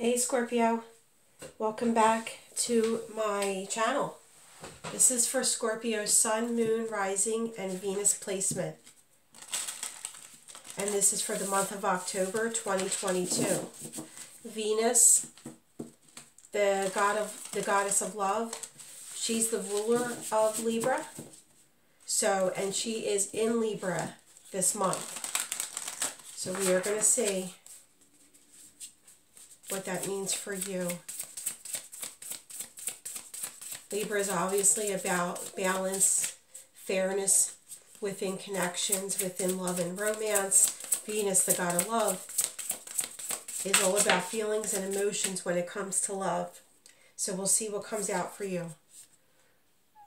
Hey Scorpio, welcome back to my channel. This is for Scorpio Sun, Moon, Rising, and Venus placement. And this is for the month of October 2022. Venus, the god of the goddess of love, she's the ruler of Libra. So, and she is in Libra this month. So we are going to see what that means for you. Libra is obviously about balance, fairness within connections, within love and romance. Venus, the god of love, is all about feelings and emotions when it comes to love. So we'll see what comes out for you.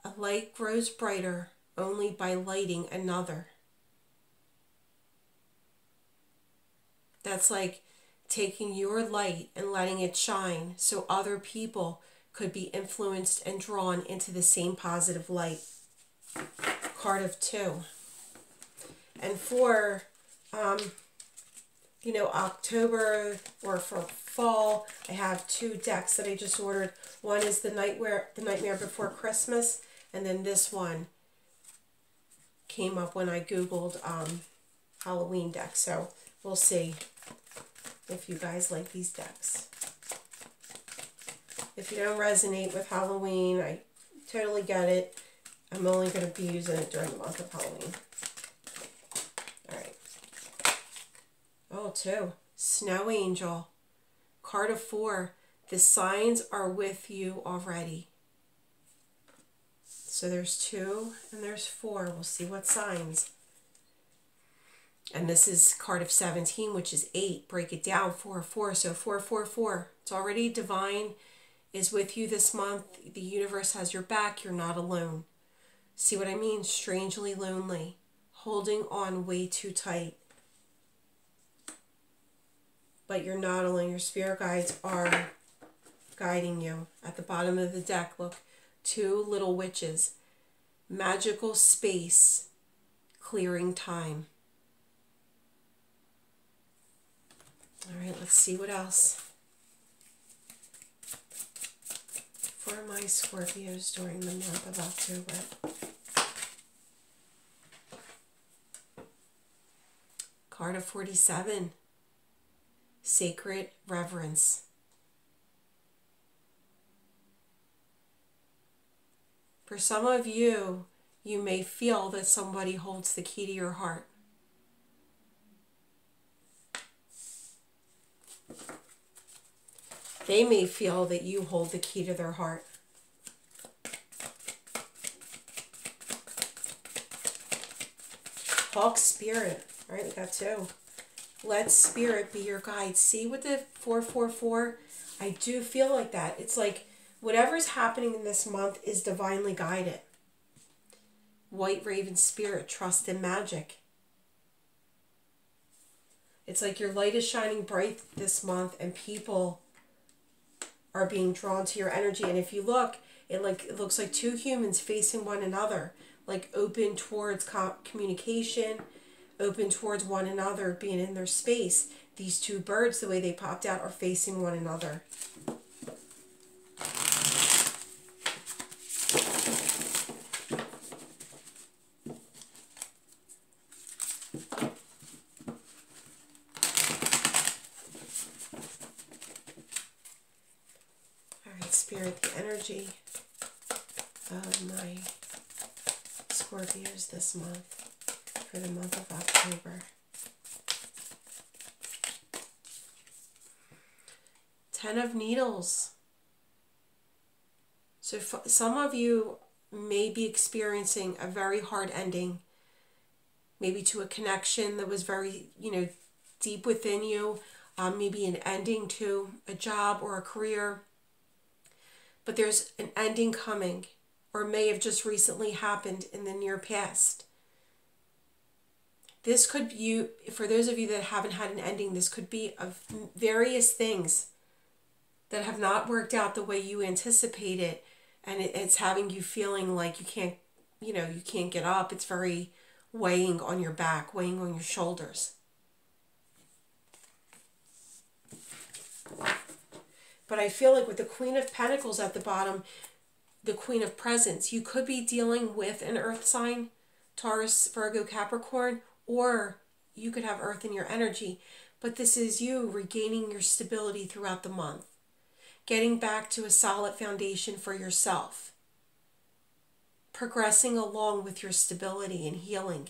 A light grows brighter only by lighting another. That's like taking your light and letting it shine so other people could be influenced and drawn into the same positive light. Card of two. And for, um, you know, October or for fall, I have two decks that I just ordered. One is the Nightmare, the Nightmare Before Christmas, and then this one came up when I Googled um, Halloween deck. So we'll see if you guys like these decks. If you don't resonate with Halloween, I totally get it. I'm only going to be using it during the month of Halloween. Alright. Oh, two. Snow Angel. Card of four. The signs are with you already. So there's two and there's four. We'll see what signs. And this is card of 17, which is 8. Break it down, 4, 4. So 4, 4, 4. It's already divine is with you this month. The universe has your back. You're not alone. See what I mean? Strangely lonely. Holding on way too tight. But you're not alone. Your spirit guides are guiding you. At the bottom of the deck, look. Two little witches. Magical space. Clearing time. All right, let's see what else. For my Scorpios during the month of October. Card of 47. Sacred Reverence. For some of you, you may feel that somebody holds the key to your heart. They may feel that you hold the key to their heart. Hawk Spirit. Right, we got two. Let Spirit be your guide. See with the 444? I do feel like that. It's like whatever's happening in this month is divinely guided. White Raven Spirit, trust in magic. It's like your light is shining bright this month and people are being drawn to your energy. And if you look, it like it looks like two humans facing one another, like open towards communication, open towards one another, being in their space. These two birds, the way they popped out, are facing one another. Spirit, the energy of my Scorpios this month for the month of October. Ten of Needles. So some of you may be experiencing a very hard ending, maybe to a connection that was very, you know, deep within you, um, maybe an ending to a job or a career but there's an ending coming or may have just recently happened in the near past. This could be, for those of you that haven't had an ending, this could be of various things that have not worked out the way you anticipated, and it's having you feeling like you can't, you know, you can't get up. It's very weighing on your back, weighing on your shoulders. But I feel like with the Queen of Pentacles at the bottom, the Queen of Presents, you could be dealing with an earth sign, Taurus, Virgo, Capricorn, or you could have earth in your energy. But this is you regaining your stability throughout the month, getting back to a solid foundation for yourself, progressing along with your stability and healing.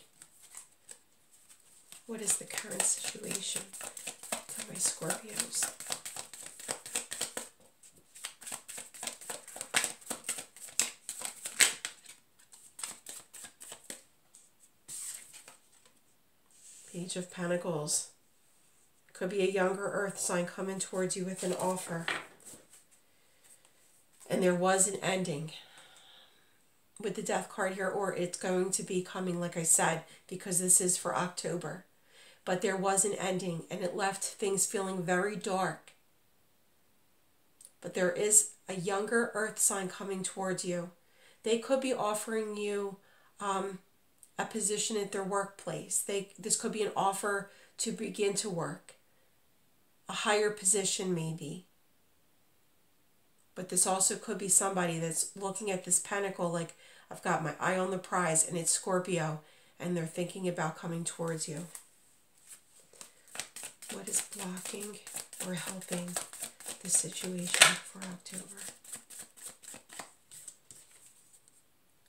What is the current situation for my Scorpios? Page of Pentacles. Could be a younger earth sign coming towards you with an offer. And there was an ending with the death card here, or it's going to be coming, like I said, because this is for October. But there was an ending, and it left things feeling very dark. But there is a younger earth sign coming towards you. They could be offering you um, a position at their workplace. They this could be an offer to begin to work. A higher position maybe. But this also could be somebody that's looking at this pentacle like I've got my eye on the prize and it's Scorpio and they're thinking about coming towards you. What is blocking or helping the situation for October?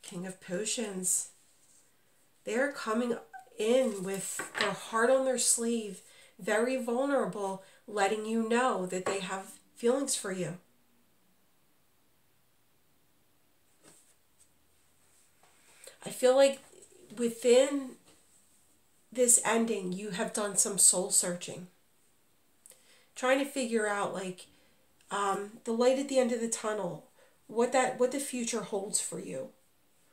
King of Potions. They're coming in with their heart on their sleeve, very vulnerable, letting you know that they have feelings for you. I feel like within this ending, you have done some soul searching. Trying to figure out, like, um, the light at the end of the tunnel, what that what the future holds for you.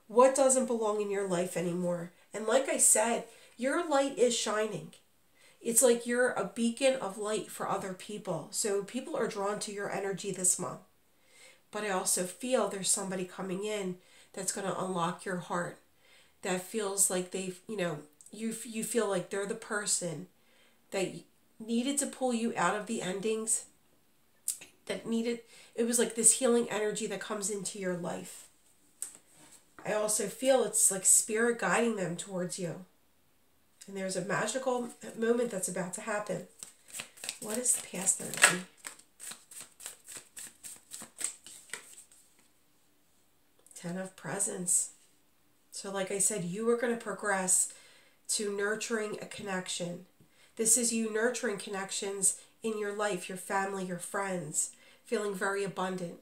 What doesn't belong in your life anymore and like I said, your light is shining. It's like you're a beacon of light for other people. So people are drawn to your energy this month. But I also feel there's somebody coming in that's going to unlock your heart. That feels like they've, you know, you you feel like they're the person that needed to pull you out of the endings that needed it was like this healing energy that comes into your life I also feel it's like spirit guiding them towards you. And there's a magical moment that's about to happen. What is the past energy? Ten of Presents. So, like I said, you are going to progress to nurturing a connection. This is you nurturing connections in your life, your family, your friends, feeling very abundant.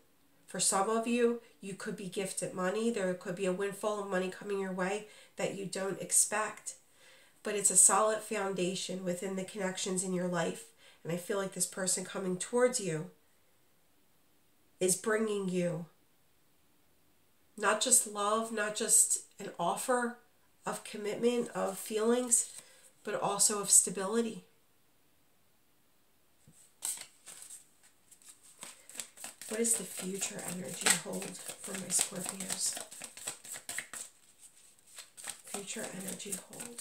For some of you, you could be gifted money. There could be a windfall of money coming your way that you don't expect. But it's a solid foundation within the connections in your life. And I feel like this person coming towards you is bringing you not just love, not just an offer of commitment, of feelings, but also of stability. What does the future energy hold for my Scorpios? Future energy hold.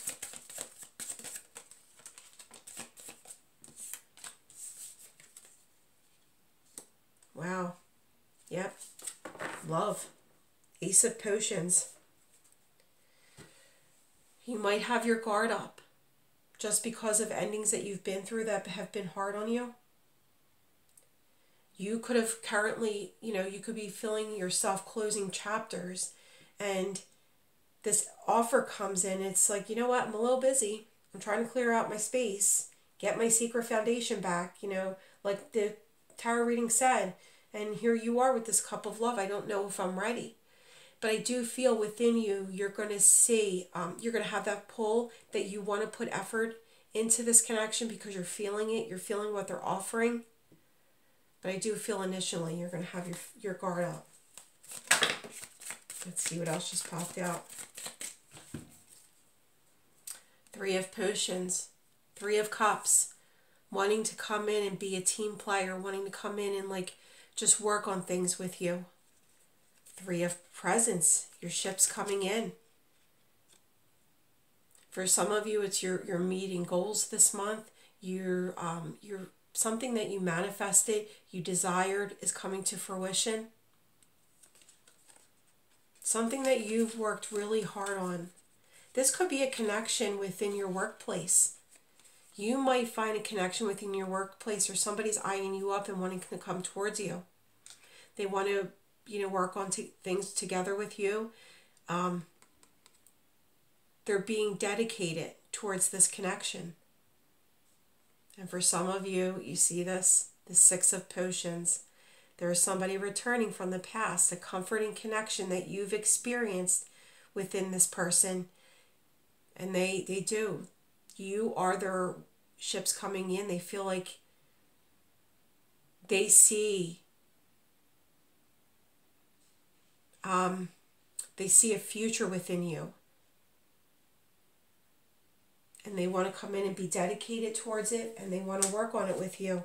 Wow. Yep. Love. Ace of Potions. You might have your guard up just because of endings that you've been through that have been hard on you you could have currently, you know, you could be filling yourself closing chapters and this offer comes in. It's like, you know what? I'm a little busy. I'm trying to clear out my space, get my secret foundation back, you know, like the tarot reading said. And here you are with this cup of love. I don't know if I'm ready. But I do feel within you, you're going to see, um, you're going to have that pull that you want to put effort into this connection because you're feeling it. You're feeling what they're offering. But I do feel initially you're going to have your, your guard up. Let's see what else just popped out. Three of Potions. Three of Cups. Wanting to come in and be a team player. Wanting to come in and like just work on things with you. Three of Presents. Your ship's coming in. For some of you, it's your, your meeting goals this month. You're, um, you're something that you manifested, you desired is coming to fruition. Something that you've worked really hard on. This could be a connection within your workplace. You might find a connection within your workplace or somebody's eyeing you up and wanting to come towards you. They want to, you know, work on things together with you. Um, they're being dedicated towards this connection. And for some of you, you see this the Six of Potions. There is somebody returning from the past, a comforting connection that you've experienced within this person. And they, they do. You are their ships coming in. They feel like they see um, they see a future within you and they want to come in and be dedicated towards it and they want to work on it with you.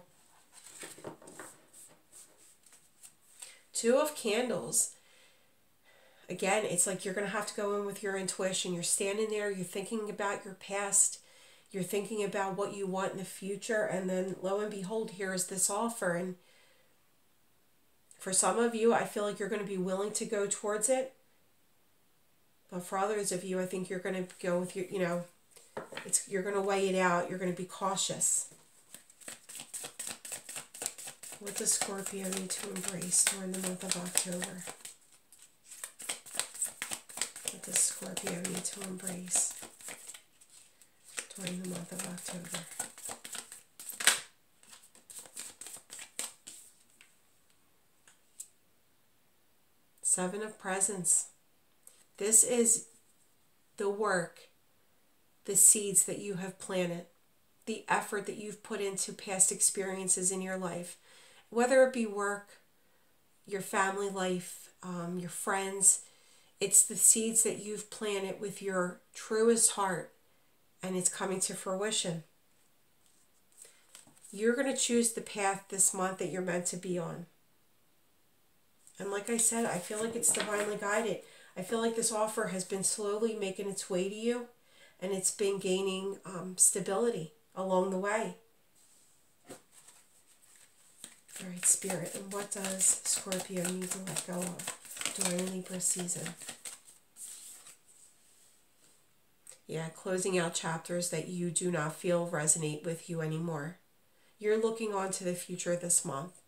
Two of Candles. Again, it's like you're going to have to go in with your intuition. You're standing there, you're thinking about your past, you're thinking about what you want in the future, and then lo and behold, here is this offer. And for some of you, I feel like you're going to be willing to go towards it. But for others of you, I think you're going to go with your, you know, it's you're going to weigh it out. You're going to be cautious. What does Scorpio need to embrace during the month of October? What does Scorpio need to embrace during the month of October? Seven of Presents. This is the work the seeds that you have planted, the effort that you've put into past experiences in your life, whether it be work, your family life, um, your friends. It's the seeds that you've planted with your truest heart, and it's coming to fruition. You're going to choose the path this month that you're meant to be on. And like I said, I feel like it's divinely guided. I feel like this offer has been slowly making its way to you and it's been gaining um, stability along the way. All right, Spirit, and what does Scorpio need to let go of during Libra season? Yeah, closing out chapters that you do not feel resonate with you anymore. You're looking on to the future this month.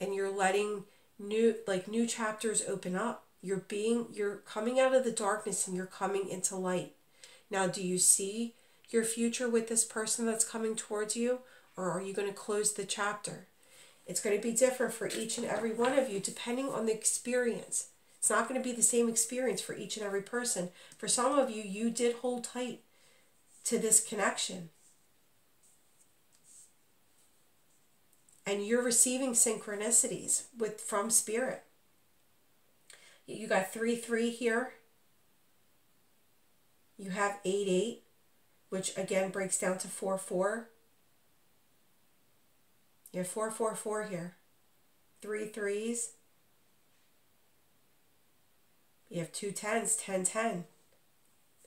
And you're letting new like new chapters open up you're being you're coming out of the darkness and you're coming into light. Now, do you see your future with this person that's coming towards you or are you going to close the chapter? It's going to be different for each and every one of you depending on the experience. It's not going to be the same experience for each and every person. For some of you, you did hold tight to this connection. And you're receiving synchronicities with from spirit. You got 3 3 here. You have 8 8, which again breaks down to 4 4. You have 4 4 4 here. Three threes. You have two tens, 10 10.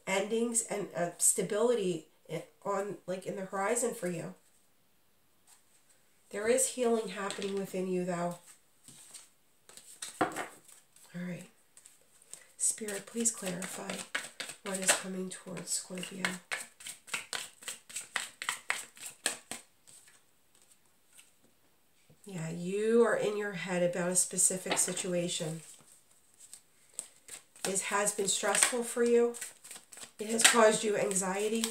Endings and uh, stability on like in the horizon for you. There is healing happening within you though. All right. Spirit, please clarify what is coming towards Scorpio. Yeah, you are in your head about a specific situation. It has been stressful for you. It has caused you anxiety.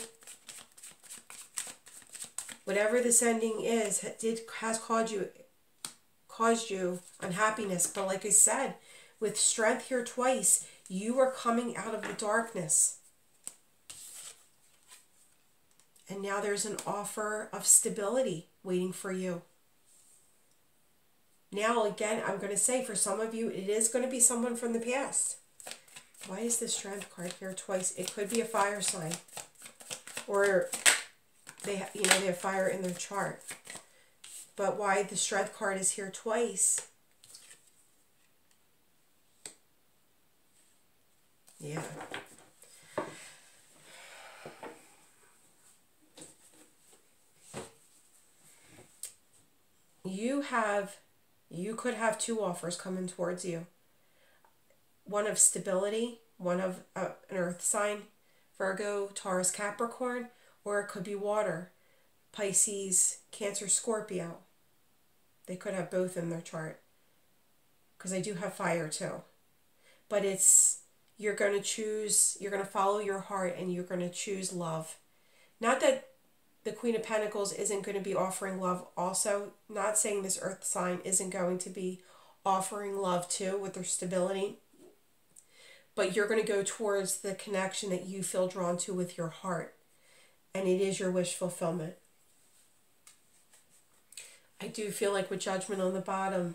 Whatever this ending is, did has caused you caused you unhappiness. But like I said, with strength here twice, you are coming out of the darkness. And now there's an offer of stability waiting for you. Now, again, I'm going to say for some of you, it is going to be someone from the past. Why is the strength card here twice? It could be a fire sign. Or they, you know, they have fire in their chart. But why the strength card is here twice Yeah. you have, you could have two offers coming towards you one of stability, one of uh, an earth sign, Virgo, Taurus, Capricorn, or it could be water, Pisces, Cancer, Scorpio. They could have both in their chart because I do have fire too. But it's you're going to choose, you're going to follow your heart and you're going to choose love. Not that the Queen of Pentacles isn't going to be offering love also, not saying this earth sign isn't going to be offering love too with their stability but you're going to go towards the connection that you feel drawn to with your heart. And it is your wish fulfillment. I do feel like with judgment on the bottom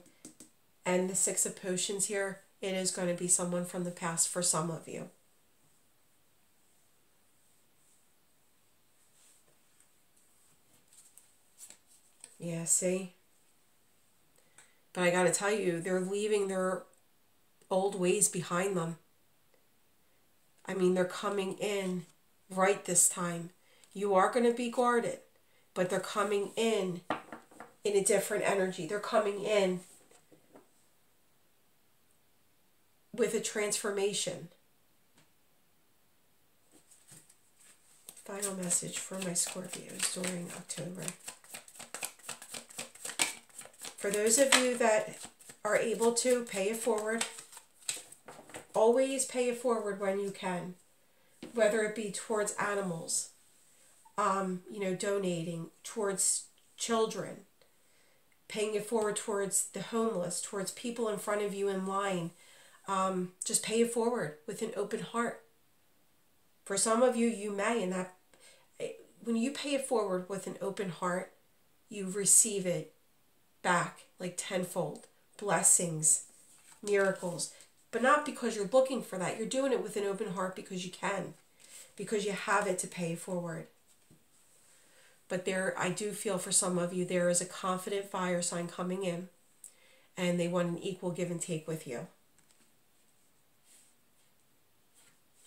and the six of potions here, it is going to be someone from the past for some of you. Yeah, see? But I got to tell you, they're leaving their old ways behind them. I mean, they're coming in right this time. You are going to be guarded, but they're coming in in a different energy. They're coming in with a transformation. Final message for my Scorpios during October. For those of you that are able to pay it forward, Always pay it forward when you can, whether it be towards animals, um, you know, donating, towards children, paying it forward towards the homeless, towards people in front of you in line. Um, just pay it forward with an open heart. For some of you, you may, and that when you pay it forward with an open heart, you receive it back like tenfold blessings, miracles but not because you're looking for that. You're doing it with an open heart because you can, because you have it to pay forward. But there, I do feel for some of you, there is a confident fire sign coming in, and they want an equal give and take with you.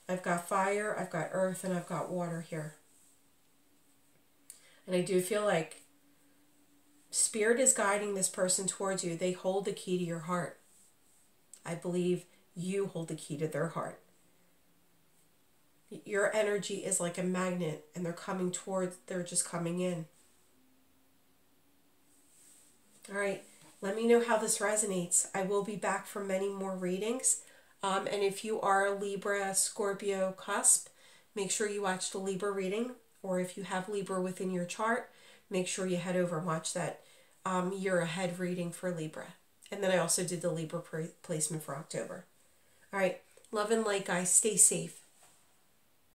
I've got fire, I've got earth, and I've got water here. And I do feel like Spirit is guiding this person towards you. They hold the key to your heart. I believe you hold the key to their heart. Your energy is like a magnet and they're coming towards, they're just coming in. All right, let me know how this resonates. I will be back for many more readings. Um, and if you are a Libra, Scorpio cusp, make sure you watch the Libra reading. Or if you have Libra within your chart, make sure you head over and watch that um, year ahead reading for Libra. And then I also did the Libra placement for October. All right. Love and light, guys. Stay safe.